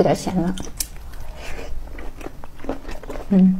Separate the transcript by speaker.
Speaker 1: 有点咸了。嗯。